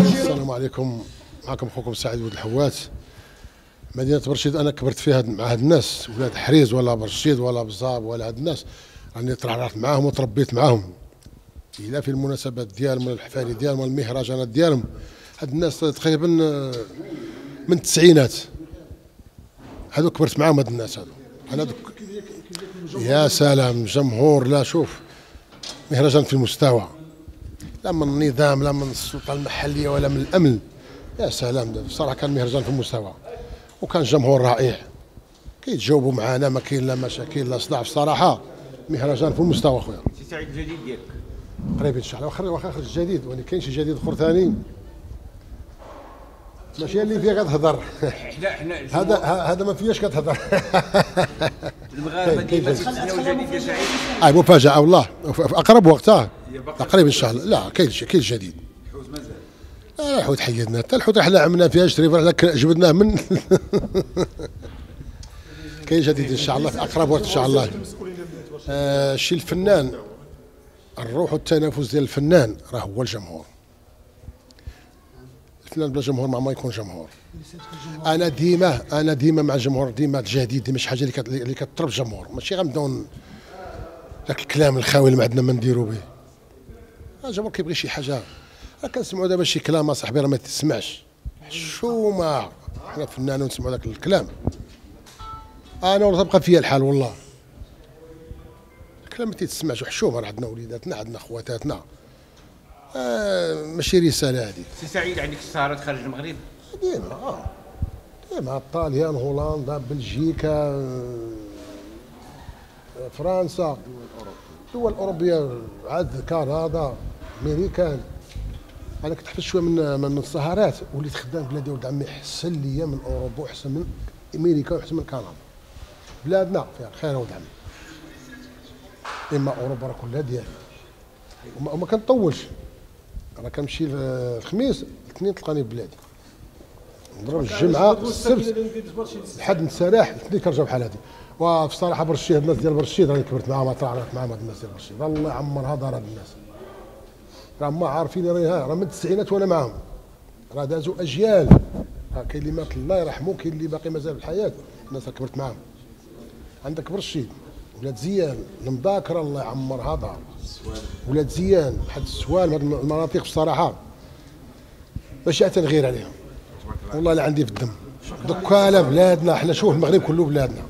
السلام عليكم. معكم أخوكم سعيد ولد الحوات مدينة برشيد أنا كبرت فيها مع هاد الناس. ولاد حريز ولا برشيد ولا بزاب ولا هاد الناس. راني ترعرعت معاهم وتربيت معاهم. إلى في المناسبات ديالهم الحفالي ديالهم المهرجانات ديالهم. هاد الناس تقريبا من التسعينات. هادو كبرت معاهم هاد الناس هادو. أنا دوك يا سلام جمهور لا شوف مهرجان في المستوى. لا من النظام لا من السلطة المحلية ولا من الأمن. يا سلام بصراحة كان مهرجان في المستوى وكان جمهور رائع. كيتجاوبوا معنا ما كاين لا مشاكل لا صداع. بصراحة مهرجان في المستوى خويا. سي سعيد الجديد ديالك. قريب إن شاء الله واخا واخا جديد ولكن كاين شي جديد أخر ثاني. ماشي اللي فيها كتهضر هذا هذا ما فيهاش كتهضر المغاربة كاين- كاين ديما هاي مفاجأة. والله في أقرب وقت آه. باقا قريب إن شاء الله. لا كاين شي- كاين جديد. الحوز مازال. لا الحوت حيدنا. حتى الحوت إحنا عملنا فيها شريف إحنا جبدناه من كاين جديد إن شاء الله في أقرب وقت إن شاء الله. آه الشيء الفنان الروح والتنافس ديال الفنان راه هو الجمهور. الفنان بلا جمهور ما ما يكون جمهور. أنا ديما أنا ديما مع الجمهور ديما الجديد ديما شي حاجة اللي اللي كتطرب الجمهور ماشي غنبداو ذاك الكلام الخاوي اللي ما عندنا ما نديرو به. الجمهور كيبغي شي حاجة. راه كنسمعوا دابا شي كلام اصاحبي راه ما تسمعش. حشومة. حنا فنان ونسمعوا ذاك الكلام. أنا والله تبقى فيا الحال والله. الكلام ما تيتسمعش وحشومه راه عندنا وليداتنا عندنا خواتاتنا. آه ماشي رسالة هذيك سي سعيد عندك السهرات خارج المغرب؟ ديما آه. ديما طاليان هولندا بلجيكا آه، فرنسا. دول اوروبيه عاد كندا امريكان أنا كنت حفظت شوية من من السهرات وليت خدام بلادي ولد عمي احسن ليا من أوروبا واحسن من أمريكا واحسن من كندا. بلادنا فيها الخير ولد عمي. إما أوروبا راه كلها ديالي. وما كنطولش. أنا كنمشي الخميس الاثنين تلقاني في بلادي. نضرب الجمعة السبت. الحد نسرح الاثنين كنرجع بحال هادي. وفي صراحة برشيد الناس ديال برشيد راني كبرت معاهم تعرفت معاهم هاد الناس ديال برشيد الله يعمرها دار هاد الناس. راه ما عارفين راه راه من التسعينات وأنا معاهم. راه دازوا أجيال. راه كاين اللي مات الله يرحمه كاين اللي باقي مازال في الحياة. الناس كبرت معاهم. عندك برشيد ولاد زيان المذاكره الله يعمرها دار ولاد زيان واحد السوال هاد المناطق بصراحة حتى نغير عليهم. والله لا عندي في الدم. دكاله بلادنا إحنا شوف المغرب كله بلادنا.